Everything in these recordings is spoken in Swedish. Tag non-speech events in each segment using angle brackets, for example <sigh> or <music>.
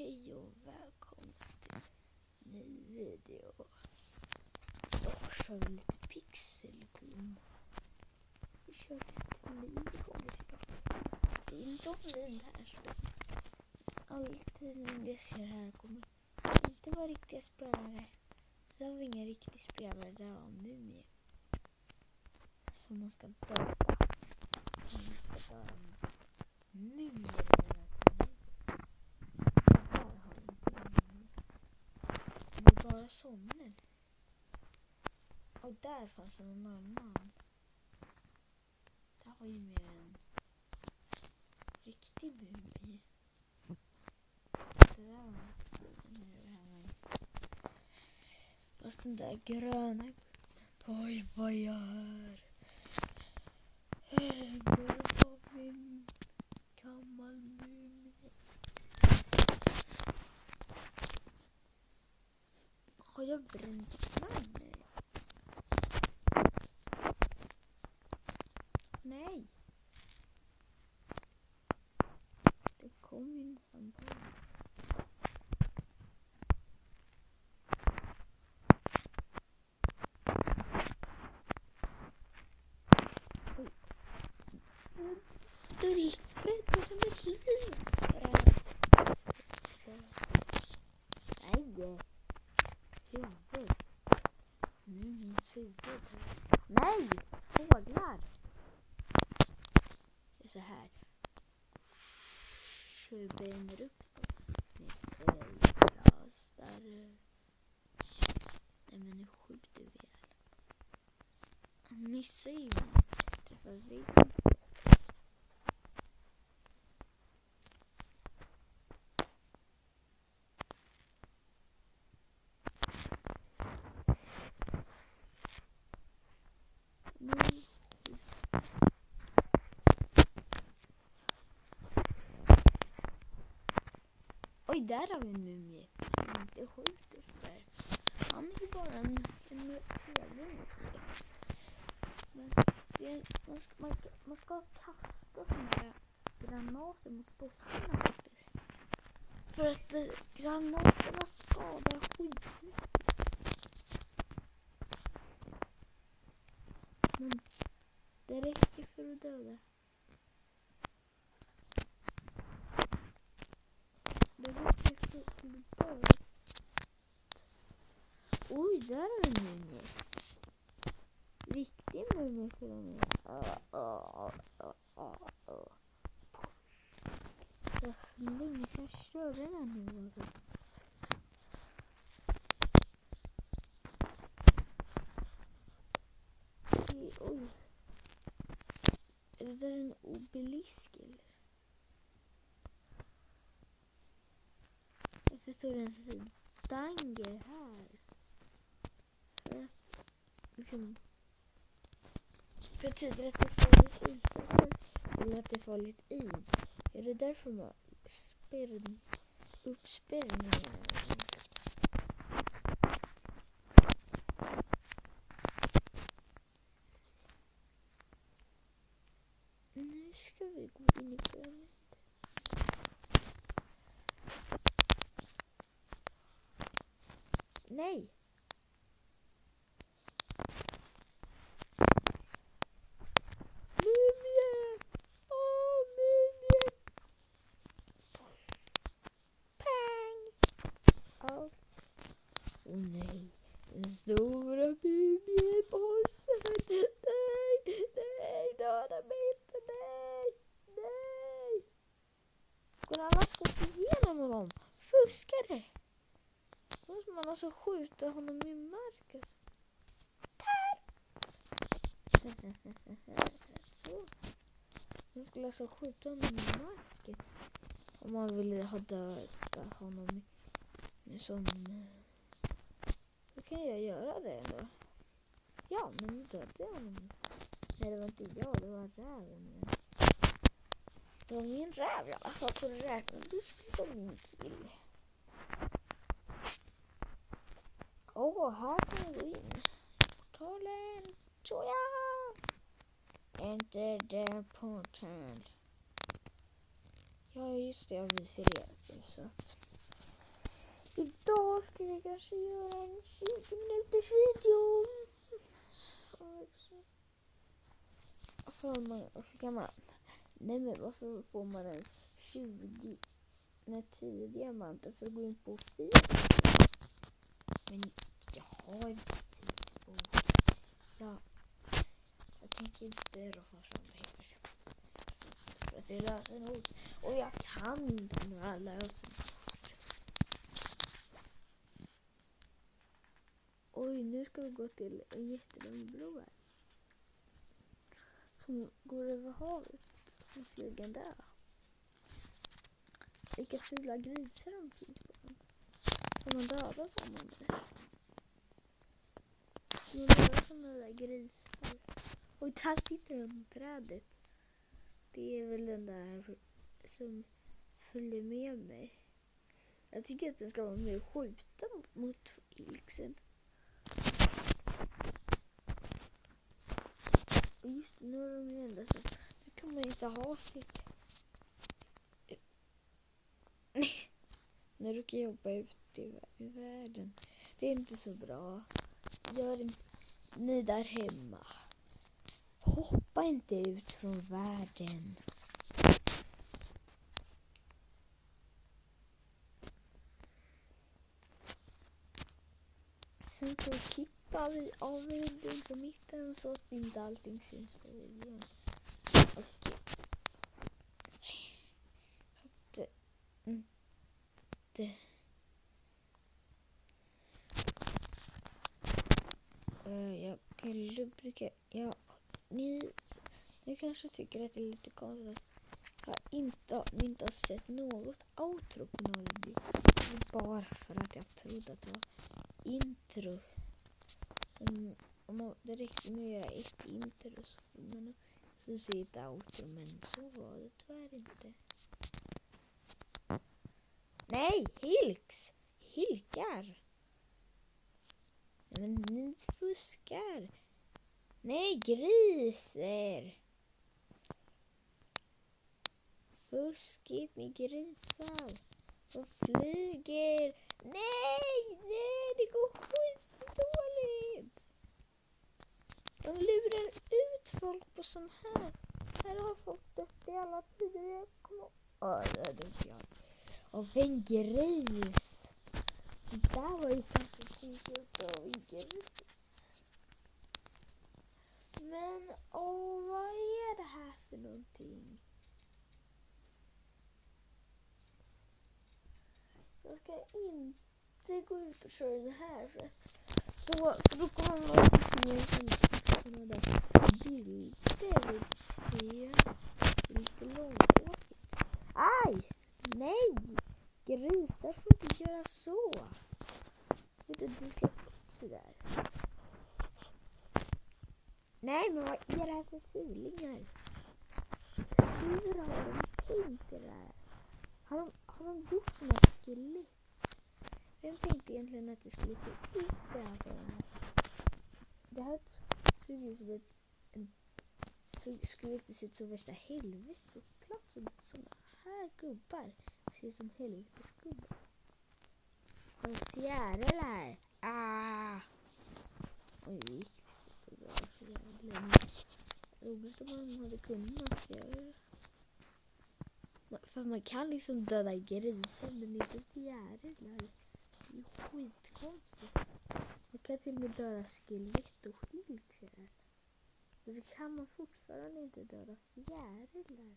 Hej och välkomna till en ny video. Idag kör vi lite pixelgum. Vi kör lite minigångs idag. Det är inte online här Allt Alltid jag ser här kommer inte vara riktiga spelare. Det var ingen riktig spelare, det var mumie. Som man ska döda. Man ska döda mumier i den här planeten. Här har vi inte mumier jag somnade. Och där fanns det någon annan. Det var ju mer en riktig mumie. Det där var nej, Fast den där gröna... Oj, vad jag hör. Går på min gammal mumie. Har jag bränt fram mig? Nej. Det kom ju nästan på mig. Oj. Dull, räddade mitt liv. Nej. Huvud. Mumiens huvud. Nej! Fåglar. Det är så här. Så upp dem med där. Nej men nu skjuter vi ihjäl Han missar ju mig. Träffar väggen. Nu där har vi en mumie. Som inte skjuter sådär. Han är ju bara en, en helunge. Men det, man, ska, man, man ska kasta sådana här granater mot bossarna faktiskt. För att eh, granaterna skadar skitmycket. Men det räcker för att döda. Det räcker för att döda. Oj, där är en mumie. Riktig mumie Det var så länge sedan jag körde den här nu. Oj, Är det där en obelisk eller? står förstår ens en danger här. För att liksom Betyder det att det är farligt utanför eller att det är farligt i? Är det därför man spärr, uppspärrningar? Nu ska vi gå in i pyramiden. Nej! Mumie! Åh, mumie! Pang! Åh oh, nej, den stora mumiebossen! Nej, nej, döda mig inte, nej, nej! Går alla skott igenom honom? Fuskare! Då måste man alltså skjuta honom i marken. <laughs> Så. Man skulle alltså skjuta honom i marken. Om man ville ha dödat honom med, med sån... Eh, då kan jag göra det ändå. Ja, men nu dödade jag honom. Nej, det var inte jag, det var räven. Det var min räv i alla fall, så du skulle som min kill. Åh, oh, här kan jag gå in. Portalen, tror jag. Enter the portal. Ja, just det, jag har befriat det så att Idag ska vi kanske göra en 20 minuters video. Får man, varför kan man, nej men varför får man ens 20, nej 10 diamanter för att gå in på Facebook? Men jag har inte Facebook. Ja, jag tänker inte roffa fram det hela. För att det är lösenord. Och jag kan inte några lösenord. Oj, nu ska vi gå till en jättelång bro här. Som går över havet. Som flyger där. Vilka fula grisar de finns på den. Har man dödat dem eller? Man dödat sådana där grisar. Oj, där sitter de på trädet. Det är väl den där som följer med mig. Jag tycker att den ska vara med och skjuta mot ilxen. Just nu är de ju ändå så nu kan man inte ha sitt... nu råkar jag jobba ute i, i världen. Det är inte så bra. Gör inte ni där hemma. Hoppa inte ut från världen. Sen så kippar vi av videon på mitten så att inte allting syns på videon. Okej. Så att mm. det inte... Jag skulle brukar... Ja, ni, ni kanske tycker att det är lite konstigt att jag inte, inte har sett något outro på Norrby. Bara för att jag trodde att det var intro om, om det räckte med att göra ett intro så får man så se ett outro. Men så var det tyvärr inte. Nej, Hilks! Hilkar! Men ni fuskar. Nej, griser! Fuskigt med grisar. De flyger. Nej, nej, det går skitdåligt. De lurar ut folk på sån här. Här har folk dött i alla tider. Jag kommer... Åh, det dog jag. Av en gris. Det där var ju kanske tidigt av en gris. Men åh, vad är det här för någonting? Jag ska inte gå ut och köra det här för, att, för då kommer man få se sådana där bilder. Det är lite långtråkigt. Aj! Nej! Grisar får inte göra så. Vet du, du ska sådär. Nej, men vad är det här för fulingar? Hur har de tänkt det där? Har de, har de gjort såna skelett? Vem tänkte egentligen att det skulle se ut så här på den här? Det här såg ut som ett... En, så, skulle inte se ut som värsta helvetet. Platsen med Såna här gubbar ser ut som helvetesgubbar. En fjäril här. Ah! Oj, det gick visst inte bra för jävlar. Roligt om man hade kunnat göra. För man kan liksom döda grisar men inte fjärilar. Det är skitkonstigt. Man kan till och med döda skelett och skilkar. Och så kan man fortfarande inte döda fjärilar.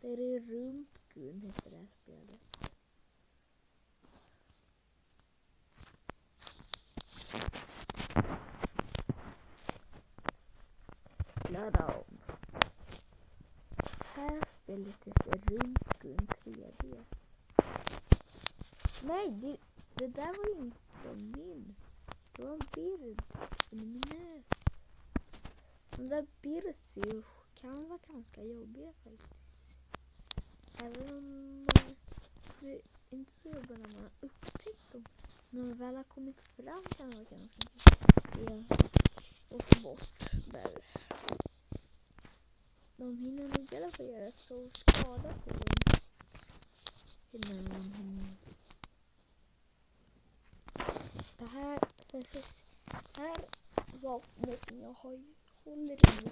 Det är Rumpgun heter det här spelet. Ladda om. Här spelet heter Rumpgun 3D. Nej, det, det där var inte min. Det var en bild. En minut. De där birds kan vara ganska jobbiga faktiskt. Även om eh, man inte så jobbigt när man har upptäckt dem. När man väl har kommit fram kan det vara ganska jobbiga att få bort där. De hinner nog i alla fall göra stor skada på dem. innan de hinner. Här, här, här var, som jag har håller i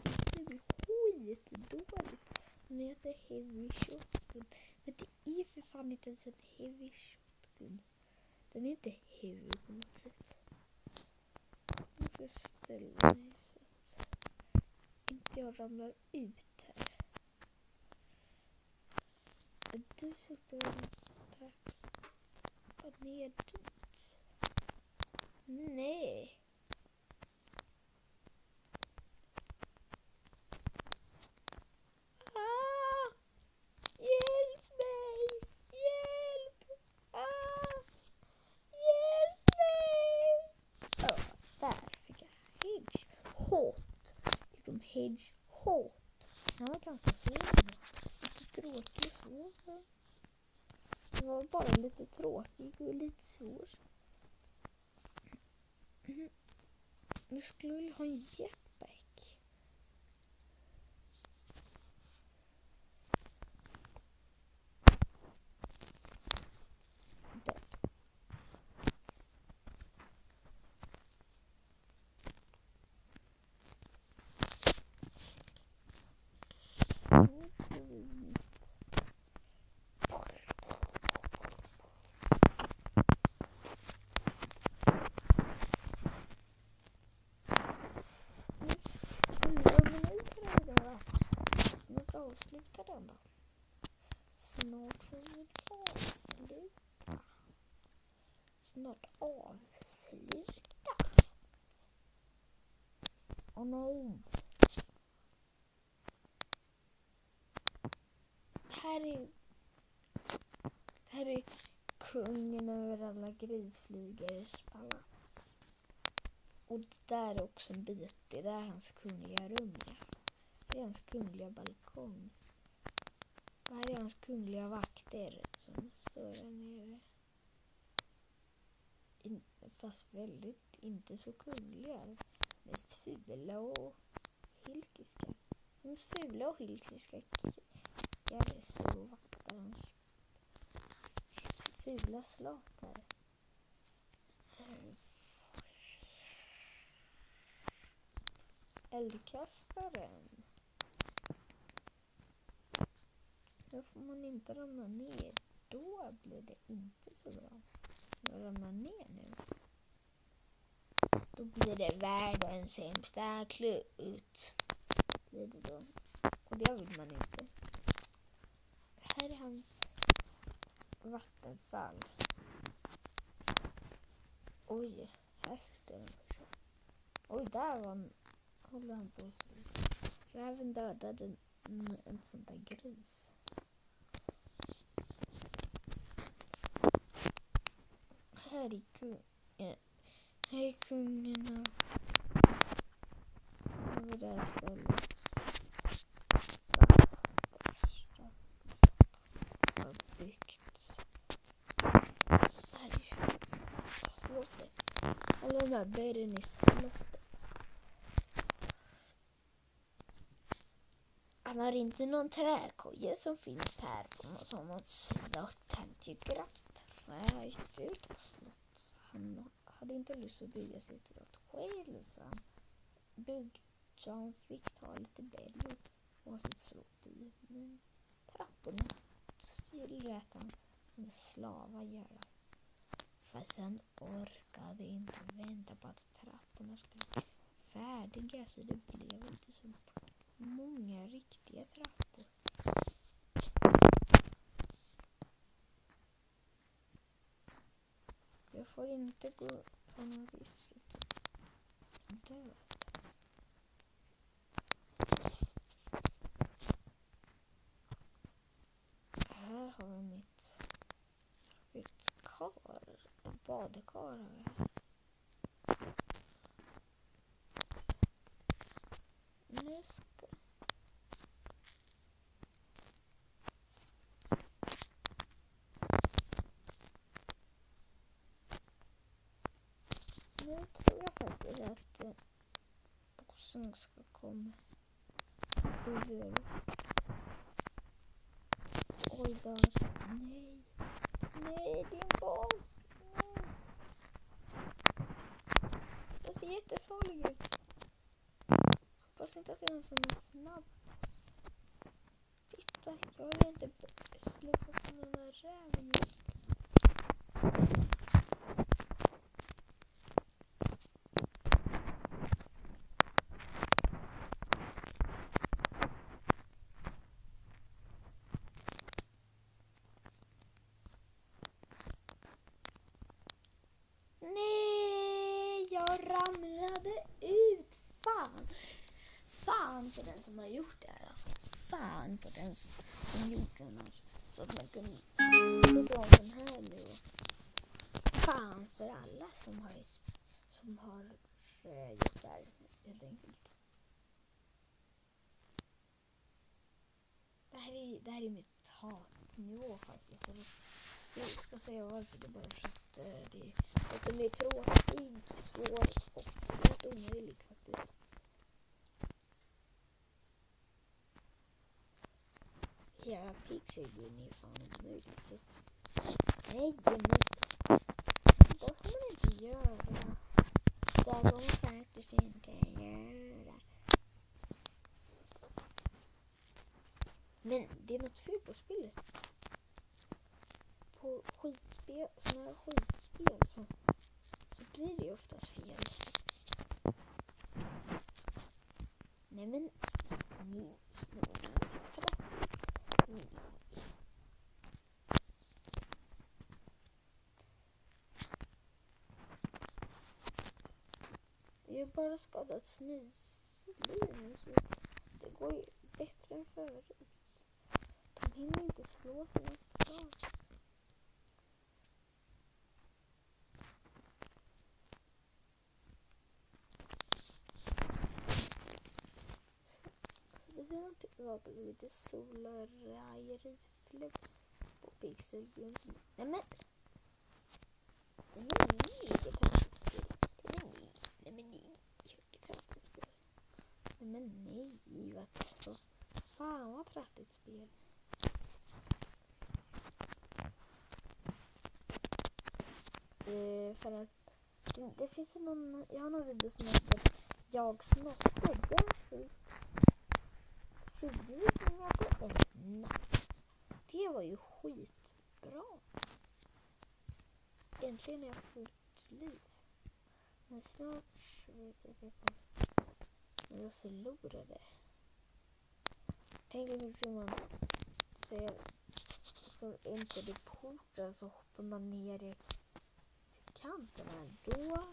det är skitdåligt. Den heter Heavy Shotgun. Men det är för fan inte ens en Heavy Shotgun. Den är inte heavy på något sätt. Jag måste ställa mig så att inte jag ramlar ut här. Du sitter och väntar ner dit. Nej. Ah! Hjälp mig! Hjälp! Ah! Hjälp mig! Ja, där fick jag hedge hot. Liksom hedge hot. Den var ganska svår. Lite tråkig så. Den var bara lite tråkig och lite svår. Jag skulle vilja ha en jätte Död. Hundra minuter har det avsluta avslutar den då. Snart får vi avsluta. Snart avsluta. Åh nej. Det här är... Det här är kungen över alla grisflygares palats. Och det där är också en bit. Det där är hans kungliga rum. Ja. Det är hans kungliga balkong. Och här är hans kungliga vakter som står där nere. In, fast väldigt inte så kungliga. Mest fula och hilkiska. Hans fula och hilkiska krigare står och vaktar hans fula slott här. Ehm. Eldkastaren. Då får man inte ramla ner. Då blir det inte så bra. Om jag ramlar ner nu. Då blir det världens sämsta klut. Blir det då. Och det vill man inte. Här är hans vattenfall. Oj, här sitter en person. Oj, där var han. håller han på att. Räven dödade en, en sån där gris. Här är kungen. här är kungen av det här stället. Största har byggt. Så här slottet. Alla de här bergen i slottet. Han har inte någon träkoja som finns här på något sånt slott. Han tycker att Nej, fult på slott. Han hade inte lust att bygga sitt slott själv så han byggde så han fick ta lite berg och ha sitt slott i. Men trapporna lät han sina slavar göra. Fast han orkade inte vänta på att trapporna skulle bli färdiga så det blev inte så många riktiga trappor. Får inte gå på någon risk dö. Här har vi mitt, mitt kar, badkar har vi här. Nu ska... Jag ska komma. Oj, Oj då. Nej. Nej, din boss. Nej. Den ser jättefarlig ut. Hoppas inte att det är någon som är snabb. Titta, jag har inte slutat med den där räven. Ramlade ut. Fan. Fan på den som har gjort det här alltså. Fan på den som gjort den här. Så att man kunde bygga om den här nu. Fan för alla som har, som har eh, gjort det här helt enkelt. Det här är, det här är mitt hatnivå faktiskt. Jag ska säga varför. Det är bara att eh, det, att den är tråkig, svår och helt omöjlig faktiskt. Ja, pixelgun är fan omöjligt. Så Nej, det är möjligt. det får man inte göra. Det går man faktiskt inte göra. Men det är något fel på spelet. På skitspel, sådana här skitspel så, så blir det ju oftast fel. Nej men, nej. nej. Jag har bara skadat snislin så det går ju bättre än förut. De hinner inte slå sina slag. Det var lite solaraj-rifle på pixelguns. Nej men! Nej men nej, vilket inte spela. Nej men nej, nej men nej, vilket hemskt spel. Nej men nej, vad. Fan vad trattigt spel. Eh, för att det, det finns ju någon, jag har någon video som heter Jag snoppade 20 visningar på en natt. Det var ju skitbra. Äntligen är jag fullt liv. Men snart så vet jag inte. jag när jag förlorade. Tänk liksom man ser som inte det porten så hoppar man ner i kanterna. Då,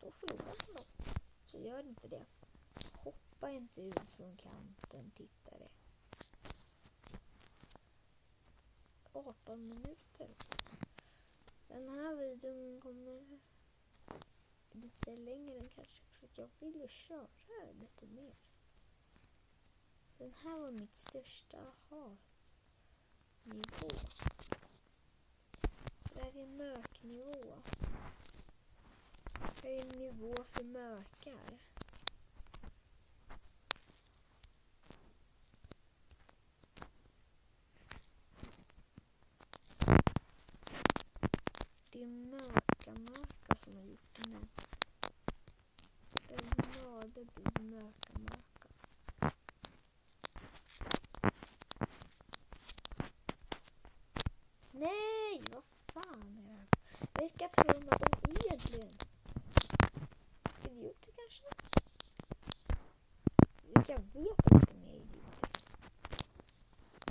då förlorar man. Så gör inte det. Hoppa inte ut från kanten, tittare. 18 minuter. Den här videon kommer lite längre än kanske för att jag vill ju köra lite mer. Den här var mitt största hatnivå. Det här är möknivå. Det här är en nivå för mökar. Det är möka-möka som har gjort den här. Den nödebis möka-möka. Nej, vad fan är det här? Vilka tror man att de är egentligen? Idioter kanske? Vilka vet att de är idioter?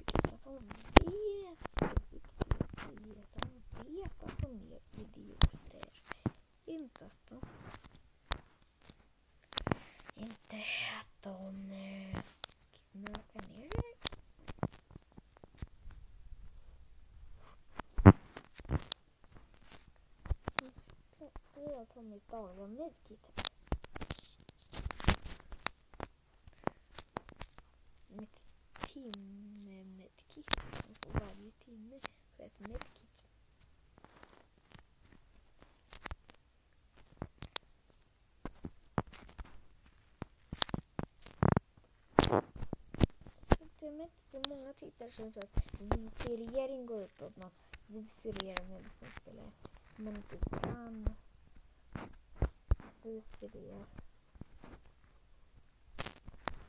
Vilka tror de vet? Vilka leta på mer idioter? Inte att de... Inte att de eh, mökar ner det. Nu ska jag ta mitt dagliga medkit här. Mitt timme-medkit. som får varje timme för ett medkit. Det är det är många tittare som tror att vidfirering går upp och att man vidfirerar med man spelar man inte kan vidfirera.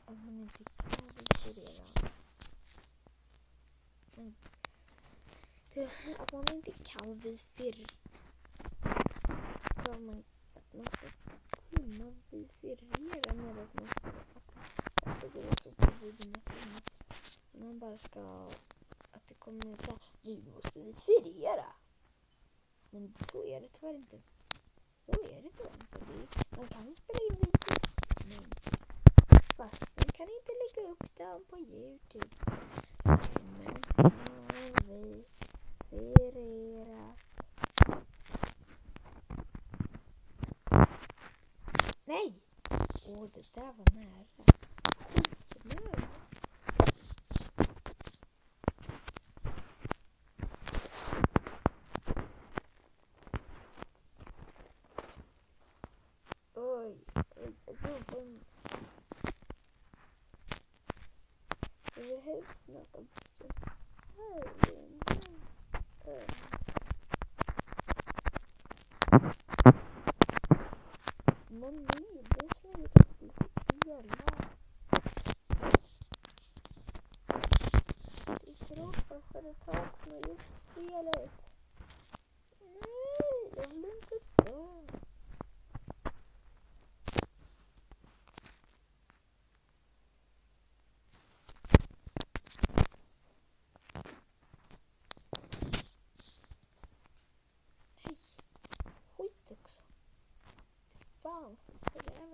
Om man inte kan registrera. Om det, att man inte kan verifiera. För man, att man ska kunna verifiera med att man ska att, det går så på videon bara ska att det kommer ut att du måste inspirera. Men så är det tyvärr inte. Så är det tyvärr inte. Man kan spela in video. Men fast man kan inte lägga upp dem på Youtube. Men har inspirerat. Nej! Åh, det där var nära.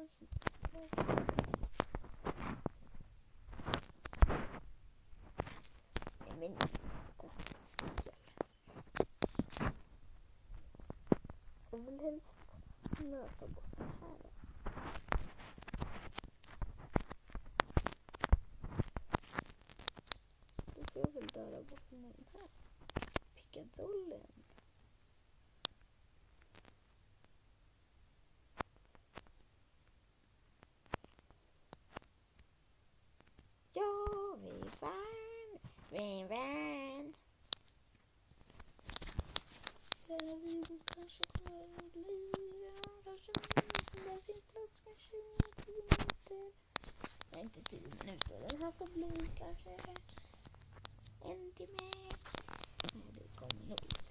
Nej men, helst möta bort det här. Då får jag väl döda bossen med den här. Den kanske en timme. Nej, det kommer nog inte.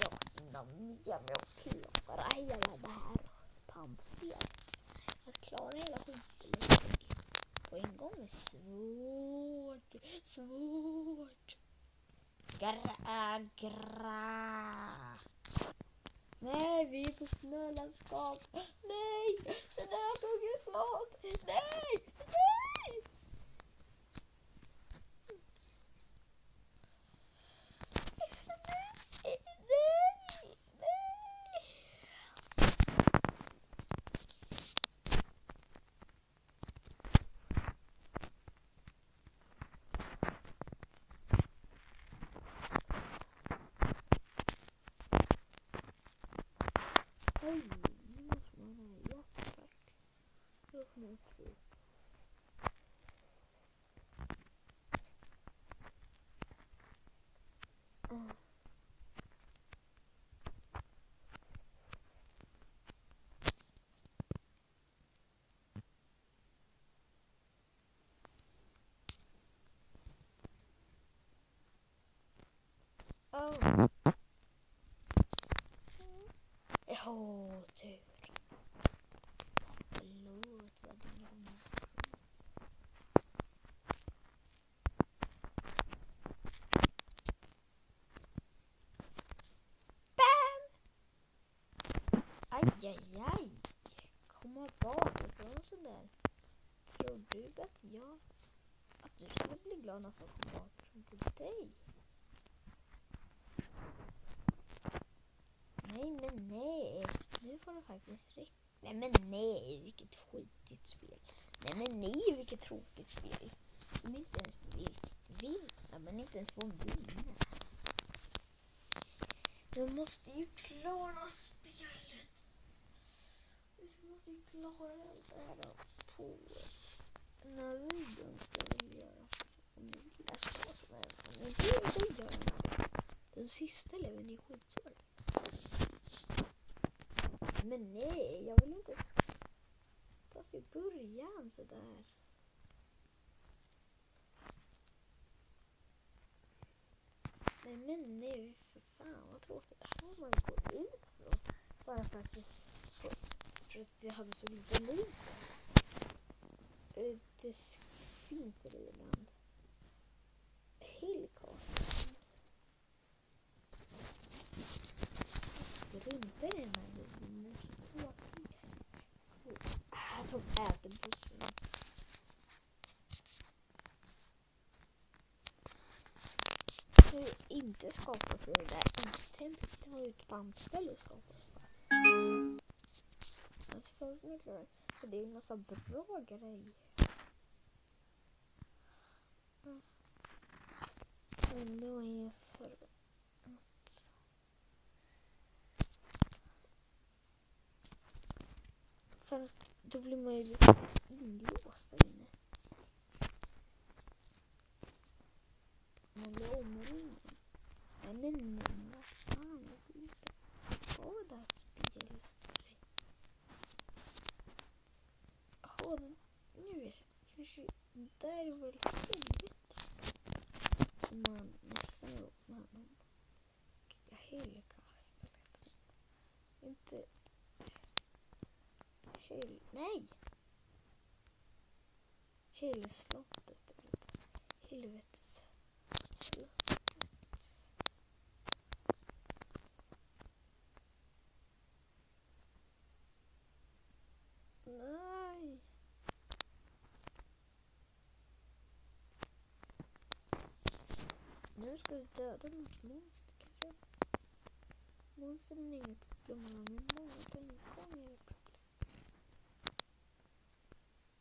Ja, innan jag med att klara hela det här pampspelet. Att klara hela skiten på en gång är svårt. Svårt. Gra, gra. Nej, vi är på snölandskap. Nej, snöbuggen slott. Nej, nej. Nej, nej, nej. Oj, nu måste man ha jackpack. Då kommer jag ut. Ah. Oh. Åh, tur. Förlåt vad det är. Bam! Aj, aj. Komma bakifrån och sådär. Tror du att jag... Att du skulle bli glad när folk kommer bakifrån på typ dig? Nej men nej. Nu får det faktiskt räcka. Nej men nej, vilket skitigt spel. Nej men nej, vilket tråkigt spel. Som inte ens vill vinna, men inte ens får vinna. Du måste ju klara spelet. Du vad har jag det här på den här videon ska vi göra. Det är svårt, den. Den sista leveln är skitsvår. Men nej, jag vill inte ta sig i början sådär. Nej men nej, för fan vad tråkigt. Det här har man ju gått ut från. Bara för att vi, för att vi hade så lite liv. Eh, Det finns i Irland. Hillcast. Strumpor i den här bilen. Den är så tråkig. Ah, får äta bussen. Jag inte skapa för det där instämt. Det var ju ett bandställe att skapa. Alltså. Så det är ju en massa bra grejer. Mm. Men då är ju för att... För att då blir man ju liksom inlåst där inne. Man blir omringad. Nej men nej, vad fan, jag vill inte ha det här spelet. Ja, det- nu vet jag. Kanske där är väl helvetet. Man nästan är man om eller. Inte Hill... Nej! Hillslottet eller Helvetes... Helvetets slottet. Nej! Nu ska döda något monster kanske. Monster är inget problem, men många tänkgångar är problem.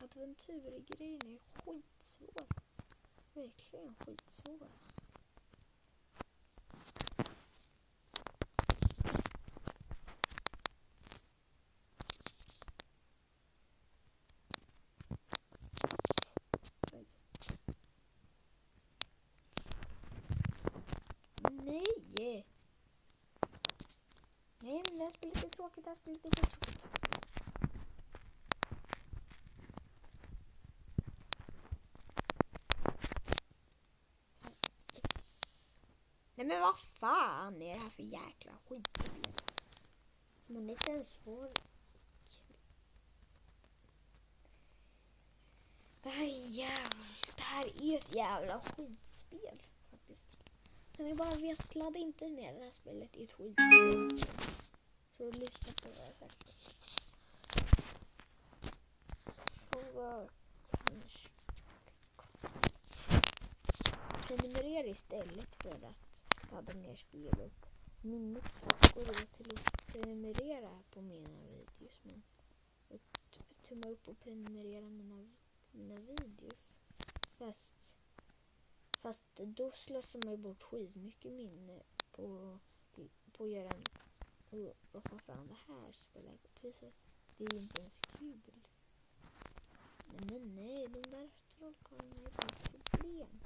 Adventurgrejen är skitsvår. Verkligen skitsvår. Oj. Nej! Nej, men det här spelet är tråkigt. Det Nej men vad fan är det här för jäkla skitspel? Man inte ens får... Det här är jävla... Det här är ett jävla skitspel faktiskt. Men jag bara vet ladda inte ner det här spelet i ett skitspel. Så lyssna på vad jag sagt. Prenumerera istället för att ladda ner spelet. Minnet går då till att prenumerera på mina videos. Men tumma upp och prenumerera mina, mina videos. Fast, fast då slösar man ju bort skitmycket minne på, på att göra en, och, och få fram det här spelet. Det är ju inte ens kul. Nej men nej, de där trollkarlarna är bara ett problem.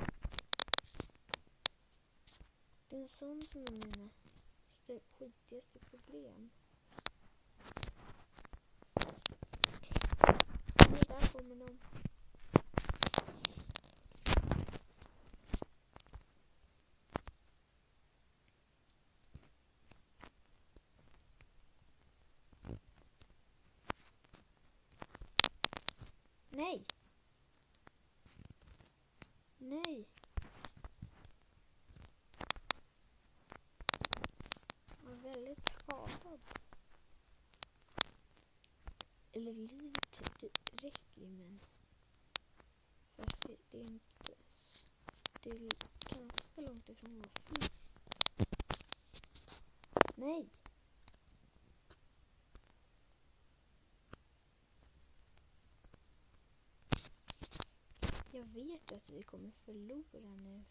Det är en sån som är mina skitigaste problem. Nej, där kommer de. Nej! Nej! Jag var väldigt skadad. Eller livet det räcker ju men fast det- det är inte det är ganska långt ifrån vad fint. Nej! Jag vet ju att vi kommer förlora nu.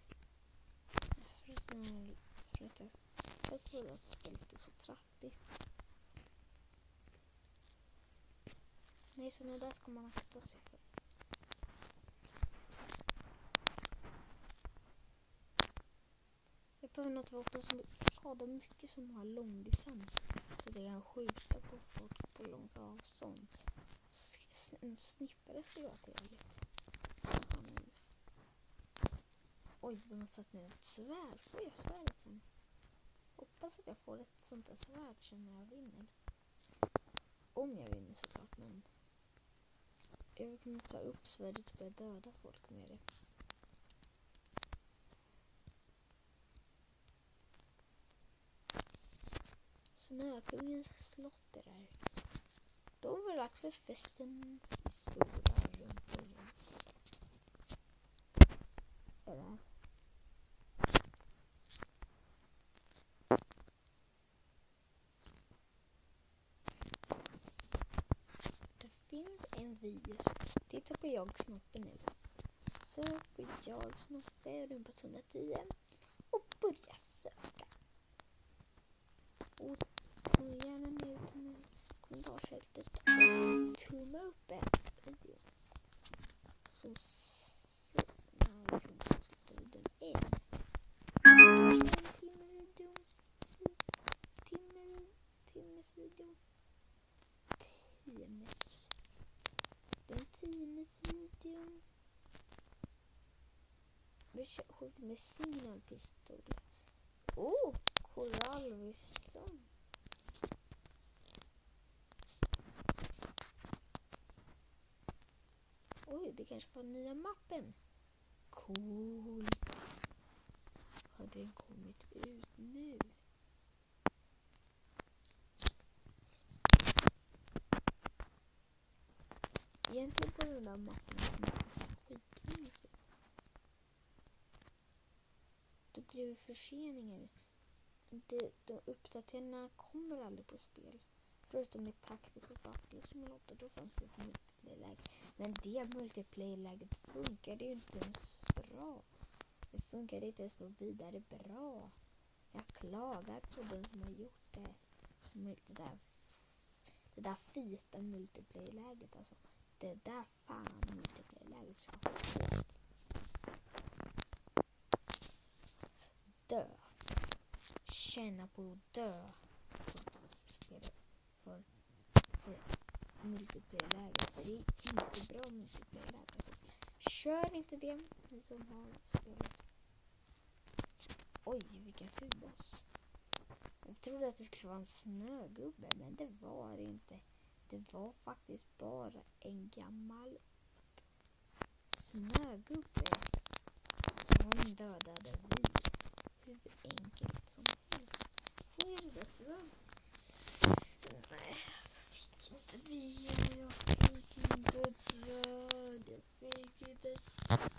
För att, jag- för att jag är så trattigt. Nej, såna där ska man akta sig för. Jag behöver något vapen som skadar mycket som har långdistans. Så det kan skjuta på folk på långt avstånd. S- en snippare skulle vara trevligt. Oj, de har satt ner ett svärd. Får jag svärdet sen? Hoppas att jag får ett sånt där svärd sen när jag vinner. Om jag vinner såklart, men jag vill kunna ta upp svärdet och börja döda folk med det. Snökungens slott är där. Då var det dags för festen i stora rumpor. Eller? Det finns. Titta på jag Snoppe nu. Sök på jag Snoppe rumpa 110 Vi skjuter med signalpistol. Oh, korallvissan. Oj, det kanske var nya mappen. Coolt. Har den kommit ut nu? Egentligen borde den där mappen komma skitlänge sedan ju förseningar. De, de uppdateringarna kommer aldrig på spel. Förutom i Tactical Battle Simulator, då fanns det ett multiplayer-läge. Men det multiplayer-läget funkade ju inte ens bra. Det funkade inte ens något vidare bra. Jag klagar på den som har gjort det. Det där, det där fita multiplayer-läget alltså. Det där fan multiplayer-läget ska ha på. Dö tjäna på att dö. För, spela, för, för multiplayer-läget. För det är inte bra multiplayer-läge. Alltså. Kör inte det, ni som har spelat. Oj, vilken ful boss. Jag trodde att det skulle vara en snögubbe, men det var det inte. Det var faktiskt bara en gammal snögubbe. som dödade vi. Hur enkelt som helst. Får jag? Nej, jag fick inte det. Jag fick inte ett svärd. Jag fick inte ett svärd.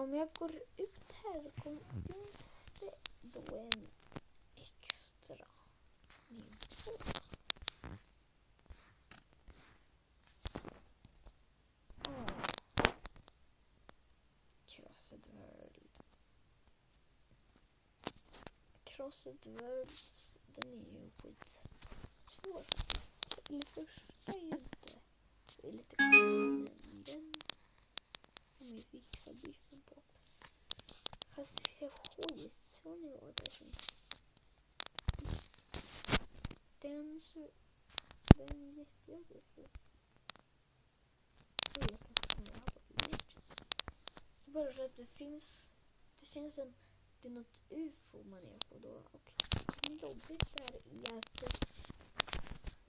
Om jag går ut här kommer, finns det då en extra nivå. Åh. Crossed World. Frosted Worlds, den är ju skitsvår faktiskt. Eller första är ju inte. Det är lite konstigt men den kan vi fixa biffen på. Fast det finns en skitsvår nivå där som den så den är jättejobbig Oj, jag kastar den här Det är Bara för att det finns det finns en det är något ufo man är på då och jobbigt där är att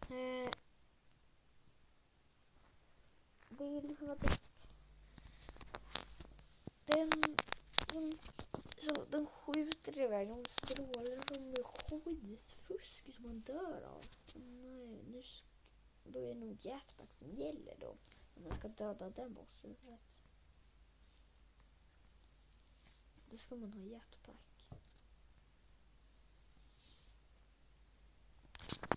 eh, det är liksom att det, den, den, så, den skjuter iväg de strålar som är skitfusk som man dör av. Nej, nu då är det nog jetpack som gäller då. Om man ska döda den bossen. För att då ska man ha jetpack.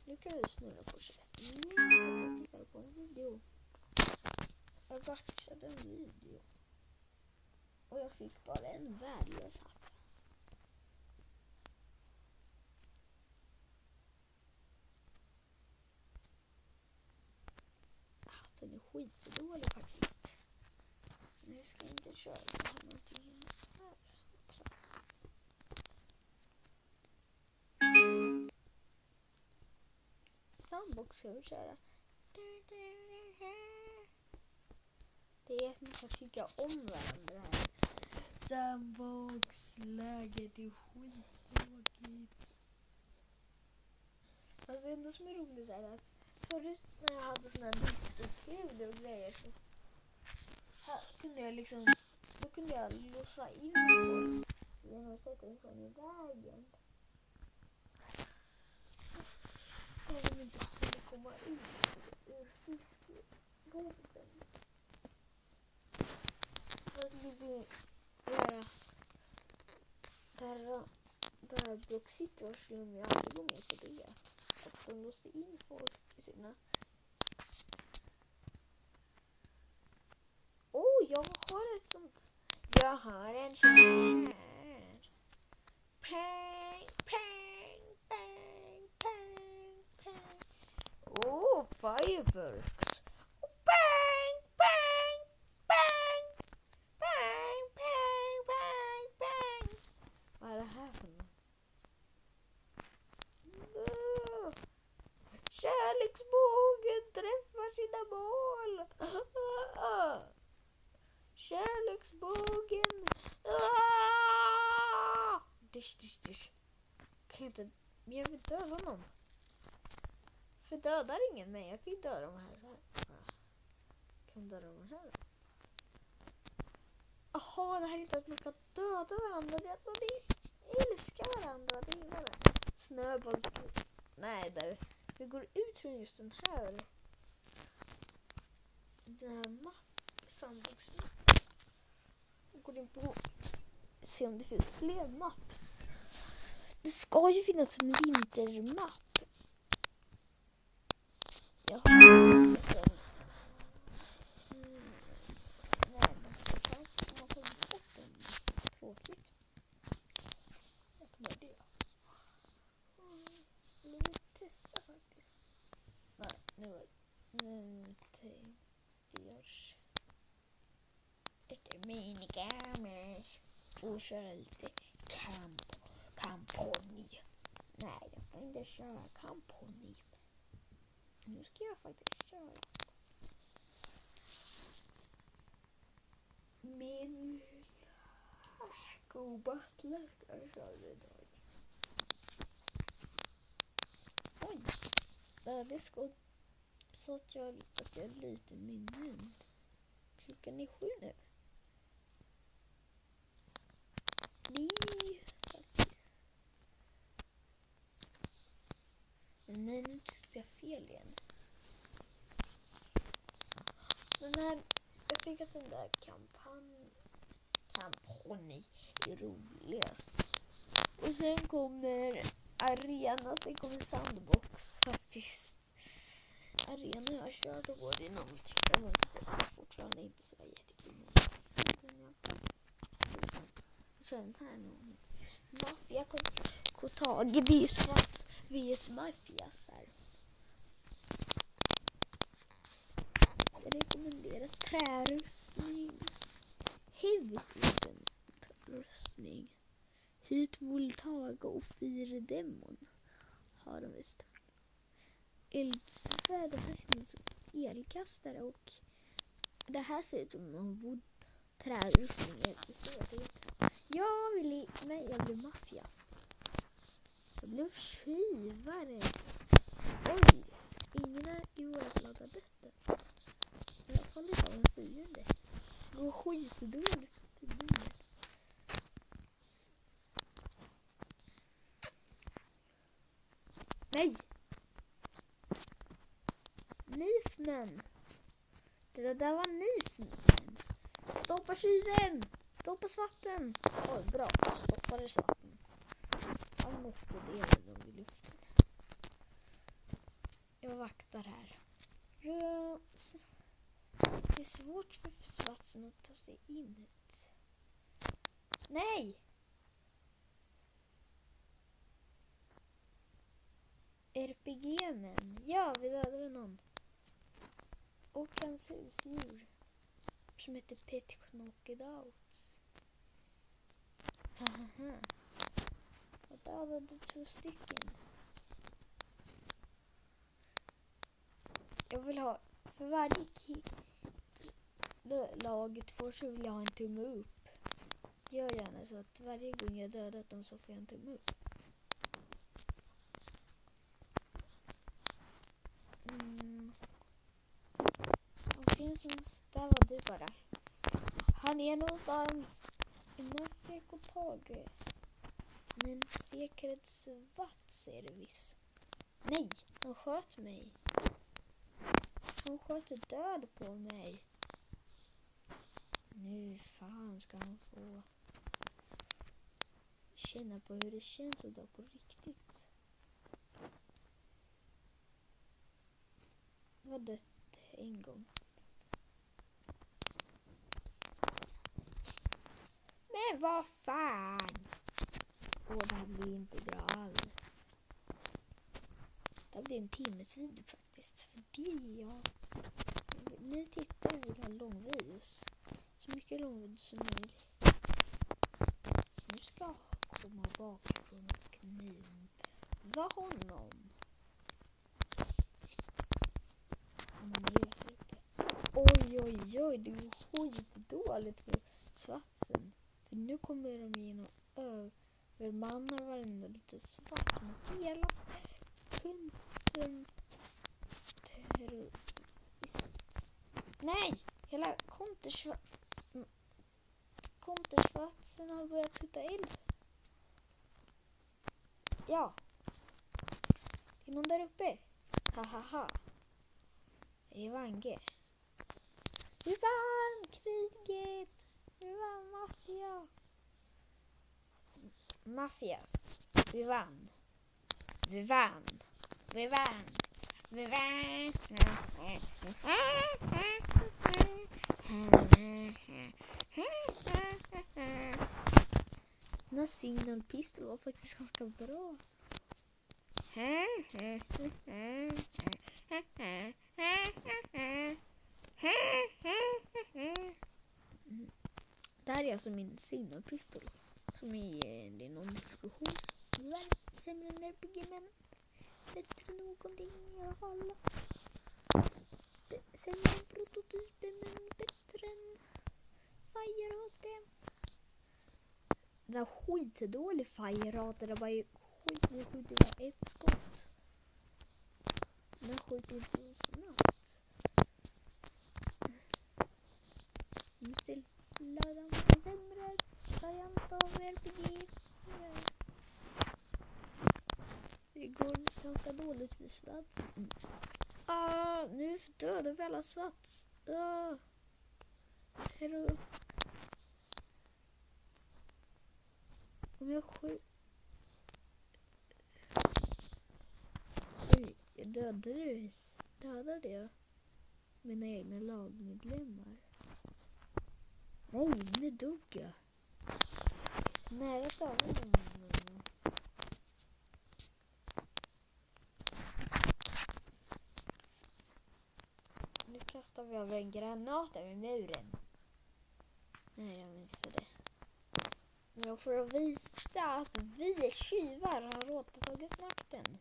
Nu kan du snurra på kästen. Jag tittar på en video. Jag watchade en video. Och jag fick bara en värdelös hatt. Hatten är skitdålig faktiskt. Nu ska jag inte köra på honom. här. Sandbox ska vi köra. Det är att man ska tycka om varandra här. Sandboxläget är skittråkigt. Fast det enda som är roligt är att förut när jag hade såna här diskokul och grejer så här kunde jag liksom, då kunde jag låsa in folk genom att sätta en sån i vägen. Om de inte skulle komma ut ur fiskbåten. Vad vill vi göra där, där Block City var skulle de ju aldrig gå med på det. Att de låste in folk i sina... Oh, jag har ett sånt. Jag har en sån här. Peng, peng. Oh, fireworks. Bang, bang, bang, bang, bang, bang, bang. Vad är det här för något? Uh. Kärleksbågen träffar sina mål. Uh. Kärleksbågen. Uh. Dish, dish, dish. Kan jag inte... Jag vill döda någon. För dödar ingen mig. Jag kan ju döda de här. Jag kan döda de här. Jaha, det här är inte att man ska döda varandra. Det är att man älskar varandra. Det är bara snöbollskrig. Nej, där. Vi går ut från just den här. Den här mappen. sandboxmappen. Och går in på se om det finns fler maps. Det ska ju finnas en vintermapp. still. minigamers och köra lite kamp, kampony. Nej, jag ska inte köra kampony. Nu ska jag faktiskt köra. Min go-butler ska jag köra idag. Oj, där det ska så att jag, att jag lyter min. Klockan är sju nu. Nej. Nej, nu ser jag fel igen. Den här, jag tycker att den där kampanj, kampanj är roligast. Och sen kommer arena, sen kommer sandbox faktiskt. Arena jag har kört både i någonting. timme är fortfarande inte så jättekul. Jag kör den här någon. Maffia Kotagi, det är ju svart vs Maffias Det rekommenderas trärustning. Heavy rustning. Hit Voltaga och fyrdemon. har de visst. Eldsvärd, det här ser ut som elkastare och det här ser ut som någon trärustning. Jag vill i, nej jag blev maffia. Jag blev tjuvare. Oj, ingen i vårt lag har dött än. I alla fall en fiende. Det går skitdåligt. Nej! Nifmen! Det där var Nifmen. Stoppa kylen! Stoppa svatten! Oj, bra. Stoppade svatten. Han exploderade nog i luften. Jag vaktar här. Det är svårt för svatsen att ta sig in. Nej! RPG-män. Ja, vi dödade någon. Och hans husdjur. Som heter Pet Knocked Haha, Hahaha. Jag dödade två stycken. Jag vill ha för varje ki- lag laget får så vill jag ha en tumme upp. Gör gärna så att varje gång jag dödat dem så får jag en tumme upp. Mm. Var finns? Där var du bara. Han är någonstans. Innan fick och Tage. Men säkert svart visst. Nej, han sköt mig. Han sköt död på mig. Nu fan ska han få känna på hur det känns att dö på riktigt. Jag har dött en gång. Men vad fan! Åh, det här blir inte bra alls. Det här blir en timmes video faktiskt. För det jag... Ni tittare vill ha långvideos. Så mycket lod som möjligt. Nu ska jag komma bakifrån och kniva honom. Han lite. Oj, oj, oj. Det går skitdåligt för svatsen. För nu kommer de in och övermannar varenda lite svart med hela punten terrorist. Nej! Hela kontersva- m- har börjat tuta eld. Ja. Det är någon där uppe. Ha ha ha. Det är Vange. Vi vann kriget! Vi vann maffia! Maffias. Vi vann. Vi vann. Vi vann. Vi vann. Den här signalpistol var faktiskt ganska bra. Det här är alltså min signalpistol. Som eh, är en notifikationsvärd. Sämre än RPG men bättre än någonting i alla fall. Sämre än prototypen men bättre än Fire HT. Den har skitdålig Fire HT. Den bara skit, den skjuter bara ett skott. Den skjuter inte så snabbt. Nu måste jag ladda en sämre variant av RPG. Det går ganska dåligt för Svats. Ah, nu dödar vi alla Svats. Ah. Terror. Om jag skjuter... Oj, jag dödade, dödade jag mina egna lagmedlemmar. Oj, nu dog jag. Nära att döda. Nu kastar vi över en granat över muren. Nej, jag missade. Men för att visa att vi tjuvar har återtagit makten.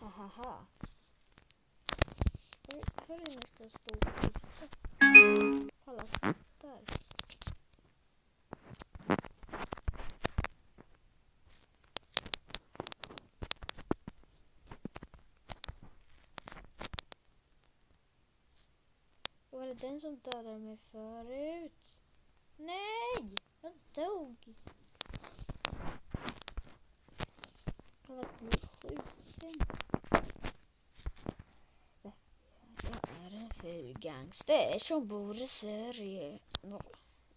Hahaha. förr är det ska stå och där på alla skottar? Var det den som dödade mig förut? Nej! Jag dog! Jag att skjuten. Jag är en ful gangster som bor i Sverige. Jag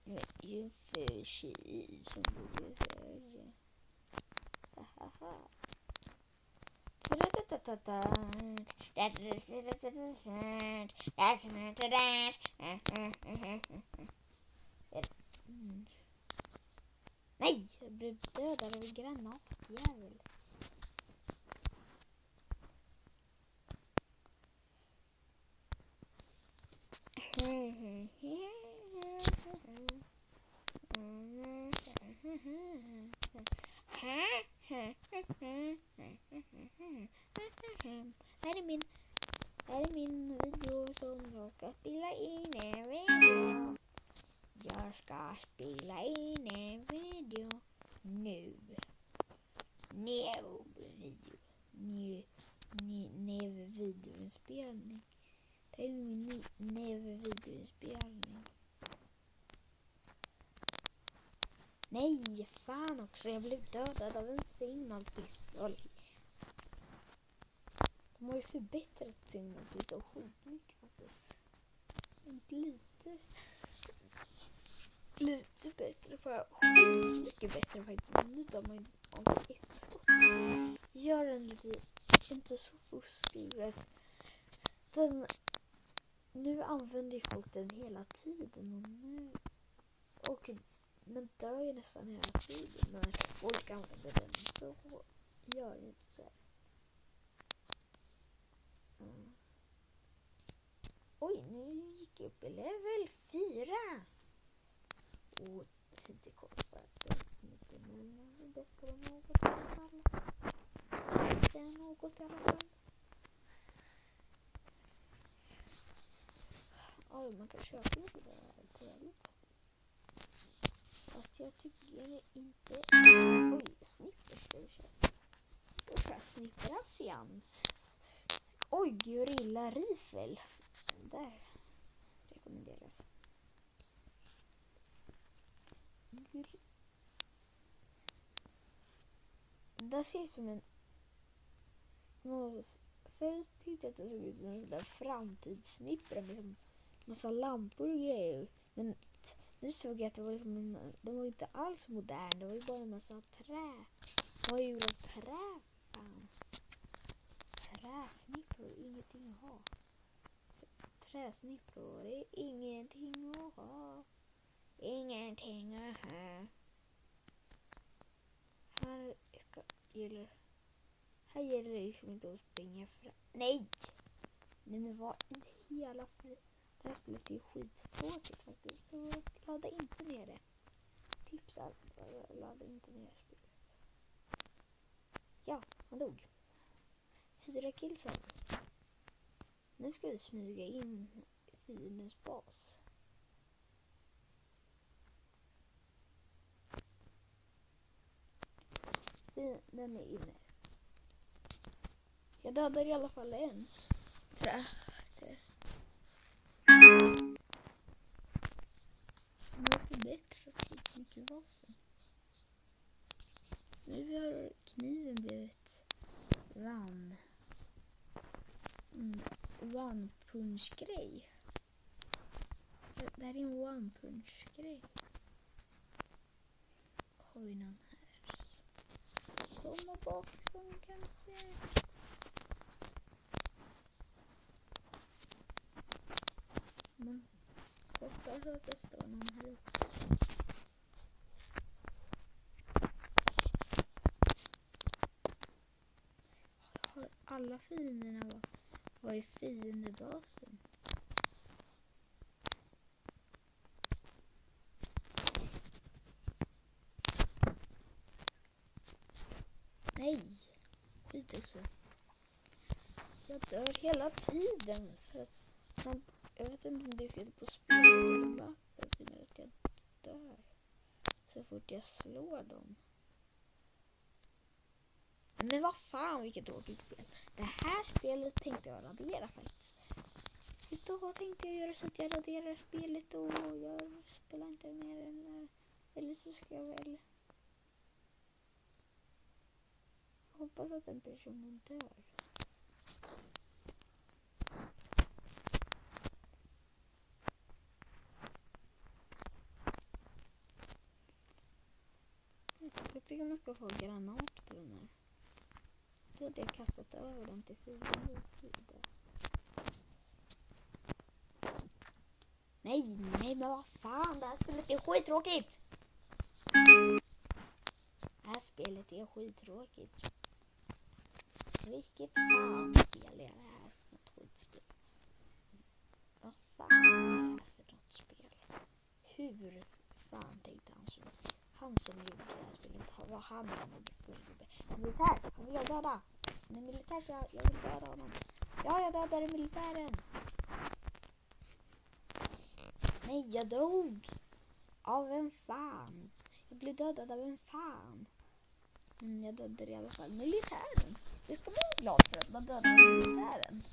är ju en ful tjej som bor i Sverige. Hahaha. Ta-ta-ta-ta-ta. Mm. Nej, jag blev dödad av en granatjävel. Här är min, här är min video som jag ska spela in en video. Jag ska spela in en video nu. Nu video. Nu, nu, nu videoinspelning. Det är min nu videoinspelning. Nej, fan också. Jag blev dödad av en signalpistol. De har ju förbättrat signalpistol skitmycket faktiskt. Inte lite. Lite bättre, bara Mycket bättre faktiskt. Men nu tar man ju av ett skott. Gör den lite, inte så fuskig. Den, nu använder ju folk den hela tiden och nu och man dör ju nästan hela tiden när folk använder den. Så gör det inte så här. Mm. Oj, nu gick jag upp i level 4. Och 10 kortvatten. Mycket bättre än något i alla fall. Bättre än något i alla fall. Oj, man kan köpa lite det här. Trevligt. Fast jag tycker inte... Oj, snipper ska vi köra. Ska vi köra snipperas igen? Oj, gorilla rifel. Där rekommenderas. Det ser ut som en... Förut tyckte jag att det såg ut som en sån där framtidssnippra med massa lampor och grejer. Men nu såg jag att det var, liksom det var ju inte alls modern. Det var ju bara en massa trä. Vad är gjort av trä. Fan. Träsnippror, ingenting att ha. Träsnippror är ingenting att ha. Ingenting att ha. Här ska, gäller, här gäller det liksom inte att springa fram. Nej! Nej men vad i hela friden? Det här spelet är skittråkigt faktiskt. Så ladda inte ner det. Tipsar. Ladda inte ner spelet. Ja, han dog. Fyra kills. Nu ska vi smyga in fiendens bas. Fienden är inne. Jag dödar i alla fall en. tror jag. De har förbättrat så mycket vapen. Nu har kniven blivit one. Mm, one punch grej. Det det här är en one punch grej. Har vi någon här? Komma bakifrån kanske. Men hoppas att det står någon här uppe. Har alla fienderna var, var i fiendebasen? Nej, skit också. Jag dör hela tiden för att man, jag vet inte om det är fel på spelet eller som gör att jag dör så fort jag slår dem. Men vad fan vilket dåligt spel. Det här spelet tänkte jag radera faktiskt. Idag tänkte jag göra så att jag raderar spelet och jag spelar inte mer än... Eh, eller så ska jag väl hoppas att den personen dör. Jag tycker man ska få granat på den här. Då hade jag kastat över den till fyra sida. Nej, nej men vad fan, det här spelet är skittråkigt! Det här spelet är skittråkigt. Vilket fan spel är det här för något skitspel? Vad fan är det här för något spel? Hur fan tänkte han så? Han som gjorde det här spelet. Han var han en gubbe. Militär, han vill jag döda. Han är militär så jag, jag vill döda honom. Ja, jag dödade militären. Nej, jag dog. Av en fan. Jag blev dödad av en fan. Mm, jag dödade i alla fall militären. Det ska man vara glad för att man dödade militären.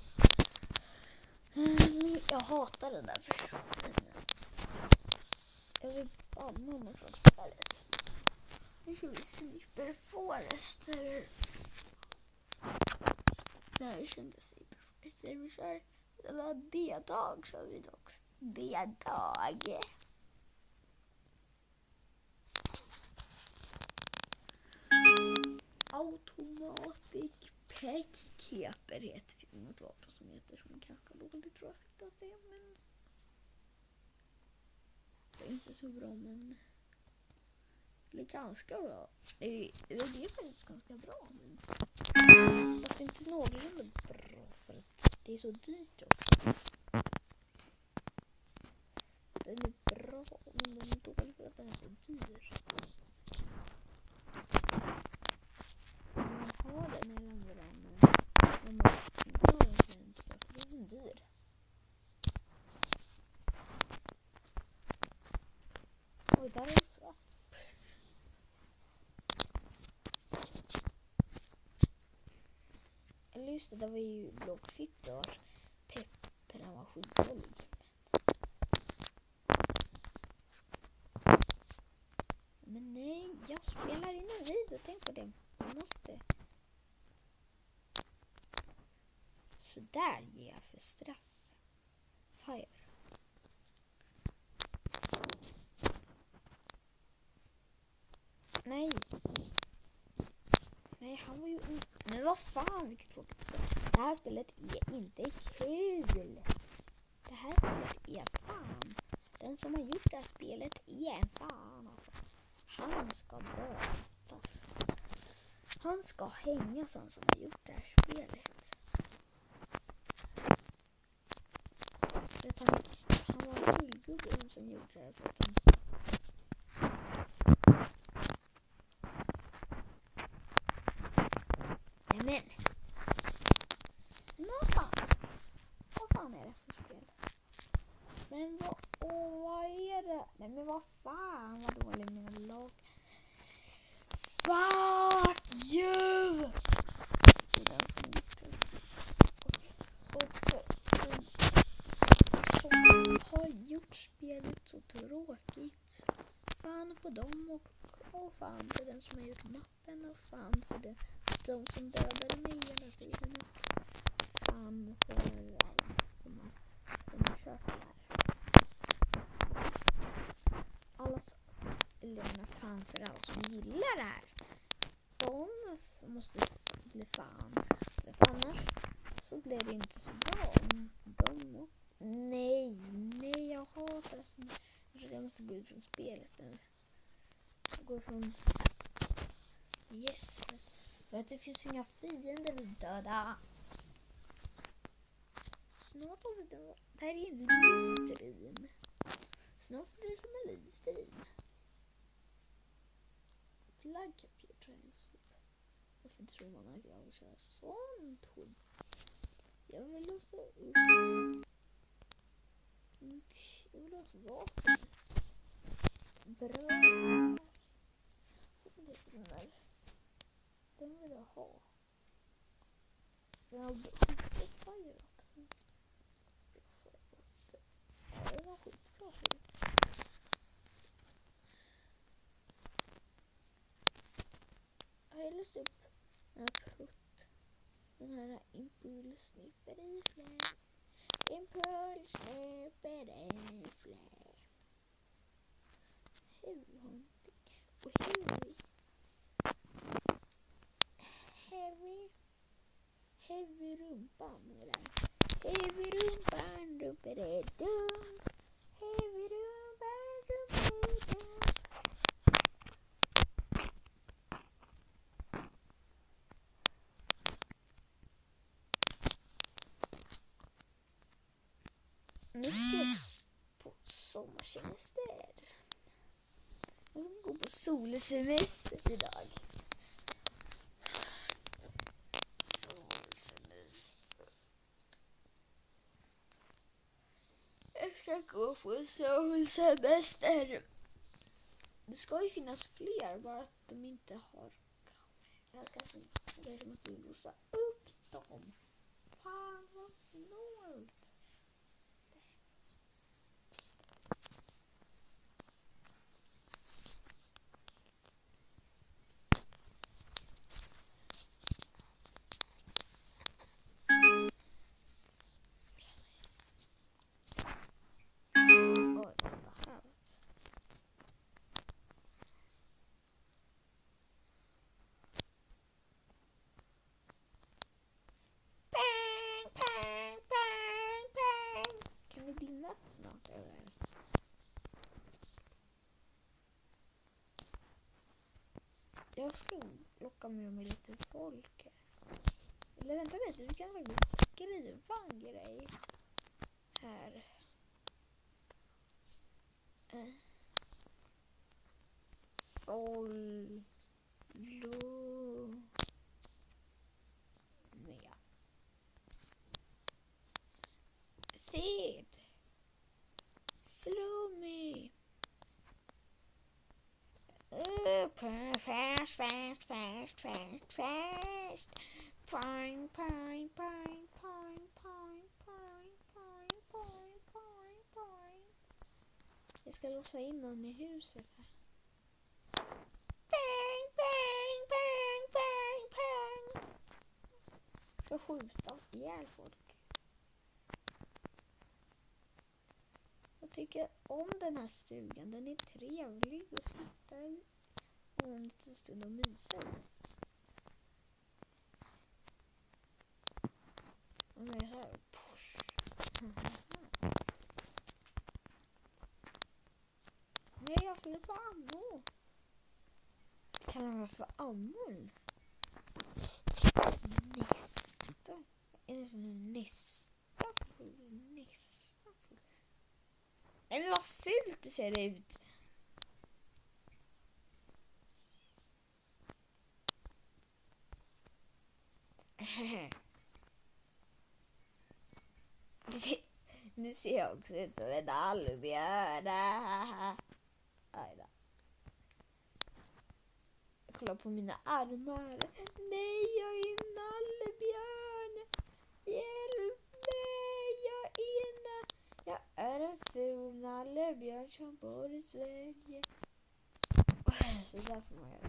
Mm, jag hatar den där personen. Jag vill banna honom från spelet. Nu kör vi Sleeper Forester. Nej, vi kör inte Sleeper Forester? Vi kör eller D-dag kör vi dock. D-dag. Automatic Packkeeper heter det något vapen som heter som är ganska dåligt tror jag att det är men det är inte så bra men blir är ganska bra. Det är, det är faktiskt ganska bra men fast det är inte någorlunda bra för att det är så dyrt också. Den är bra men den är dålig för att den är så dyr. Man har den i den bra men man har den inte bra för den är dyr. Oj, där är det svart. Eller just det, det var ju Block City vars peppel han var skitdålig. Men nej, jag spelar in en video, tänk på det. Jag måste. Så där ger jag för straff. Fire. Nej. Nej, han var ju... Men vad fan vilket tråkigt. Det här spelet är inte kul. Det här spelet är fan. Den som har gjort det här spelet är en fan alltså. Han ska bötas. Han ska hängas alltså, han som har gjort det här spelet. För han, han var en fullgubbe som gjorde det här. För att han, Nämen! Men vad fan? Vad fan är det för spel? Men vad, åh, vad är det? Nej men vad fan vad dålig mina lag. Fuck you! Det är den som har gjort det. Och, och för den som har gjort spelet så tråkigt. Fan på dem och, och fan på den som har gjort mappen och fan för det, de som dödade mig hela tiden. Och fan för alla som har, som har kört det här. Alla som, eller jag menar fan för alla som gillar det här. De måste bli fan. För annars så blir det inte så bra. De, nej, nej jag hatar det. Jag måste gå ut från spelet nu. Jag går från... Yes. För att, det finns inga fiender att döda. Snart har vi det. Det här är en livstream. Snart blir det som en livstream. Tror man att jag vill köra sånt hund. Jag vill mm. mm, låsa upp... Jag vill ha ett vapen. Bra. Den. Den vill jag ha. Jag har skitfire också. Det var skitbra. Har jag upp den här putt? Den här impulsnipperiflä. Impulsnipperiflä. Heavy hunting. Och heavy. Heavy. Heavy rumpan med den. Heavy rumpan, rumperedum. Heavy rumpan, rumperedum. Nu ska jag på sommarsemester. Jag ska gå på solsemester idag. Solsemester. Jag ska gå på solsemester. Det ska ju finnas fler, bara att de inte har jag kanske, jag kanske måste låsa upp dem. Fan vad snålt. Oj, vad behövs. Pang, pang, pang, pang. Kan det bli natt snart eller? Jag ska locka med mig lite folk. Eller vänta lite, vi kan faktiskt skriva en grej här. Eh. Folk. Ska låsa in någon i huset här. Bang, bang, bang, bang, bang. Jag ska skjuta ihjäl folk. Jag tycker om den här stugan. Den är trevlig att sitta i och en liten stund och mysa i. Och nu är det här. Push. Nej, jag fyller ammo. Kallar man för ammon? Nästa. Är det som nästa full? Nästa full? Nej men vad fult det ser ut. <laughs> Nu ser jag också ut som en albjörn. <laughs> Aj då. Kolla på mina armar. Nej, jag är en nallebjörn. Hjälp mig, jag är en... Jag är en ful nallebjörn som bor i Sverige. Så där får man göra.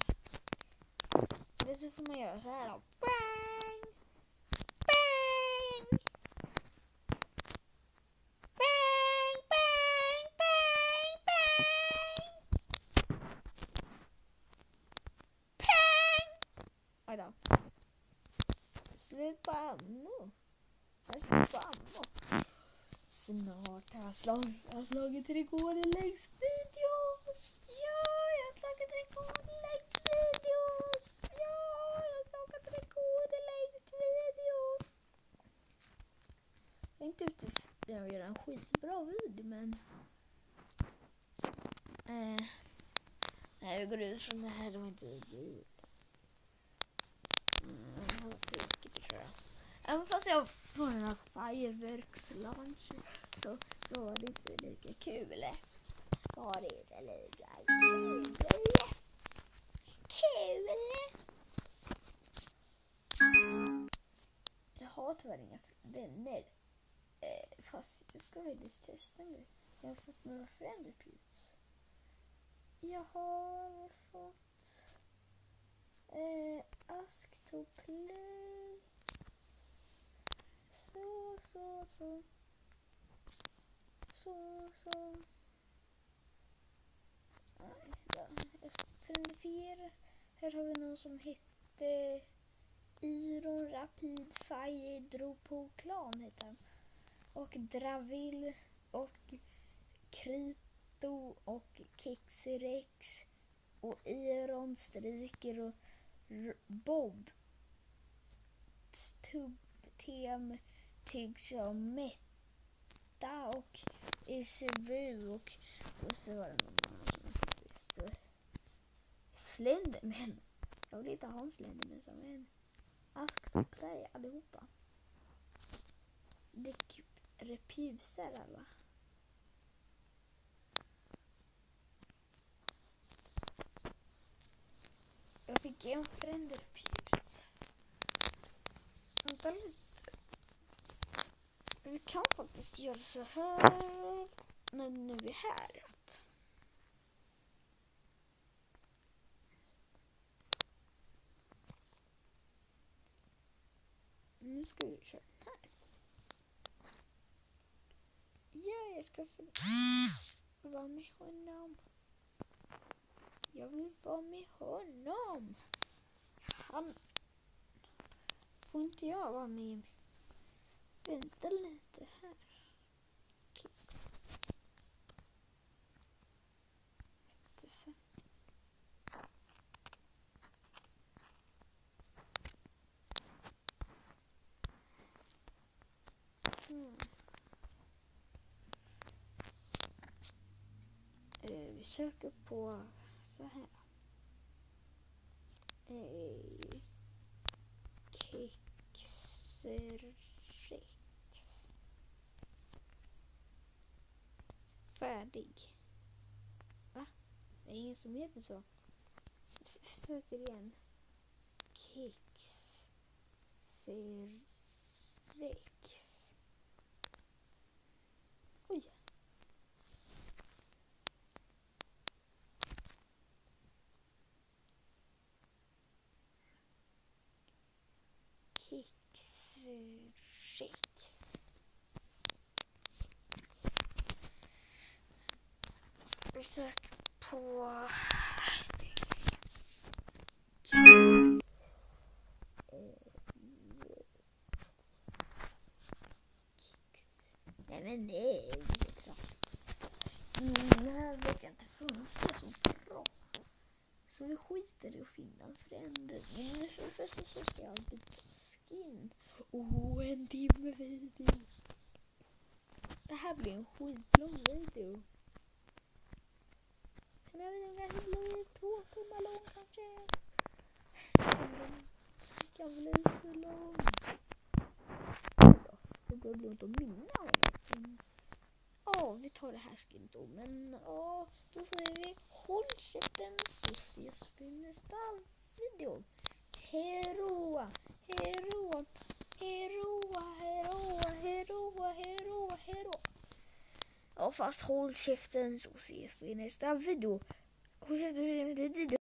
Eller så får man göra så här då. Bang! Bang! Bang, bang, bang, bang! Pang! Oj då. S- Slut på ammo. Han är slut på ammo? Snart har jag slagit, jag har slagit rekord i längst videos. Ja, jag har slagit rekord i längst videos. Ja, jag har slagit rekord i längst videos. Jag är inte ute efter att göra en skitbra video, men... Eh, nej, går ut från det här. Det var inte... Mm, jag har druckit, tror jag. Även fast jag får den här fireworks-launch så, så var det inte lika kul. Var det inte lika kul? Kul! Jag har tyvärr inga vänner. Eh, fast jag ska faktiskt testa nu. Jag har fått några friend repeats. Jag har fått eh, Ask to play. Så, så, så. Så, så. Jag. Här har vi någon som hette Iron Rapid Fire Dropo klan heter han. Och Dravil och Krito och Kixirex och Iron Striker och R- Bob. Tub Tem tycks jag Metta och Isebu och, och så var det någon annan som jag faktiskt Slenderman. Jag vill inte ha en Slenderman som en asktoppare allihopa. Det typ repusar alla. Jag fick en föränderpus. Vänta lite. Vi kan faktiskt göra så här när nu är här. Att nu ska vi köra den här. Ja, jag ska få vara med honom. Jag vill vara med honom. Han... Får inte jag vara med? Vänta lite här. Så. Mm. Eh, vi söker på så här. Eh, Färdig. Va? Det är ingen som heter så. Försöker igen. Kicks. Serex. Sök på... Nej men nej, det är klart. Mm, Det här verkar inte funka så bra. Så vi skiter i att finna en förändring. Men för det första så ska jag byta skin. Oh, en timme video. Det här blir en skitlång video långa här två timmar lång kanske. Den kan inte så lång. Det börjar bli ont om mina. Ja, vi tar det här skinnet då. Men ja, då säger vi håll käften så ses vi i nästa video. Heroa, heroa, heroa, heroa, heroa, heroa, heroa. Ja, fast håll käften så ses vi i nästa video. Håll käften så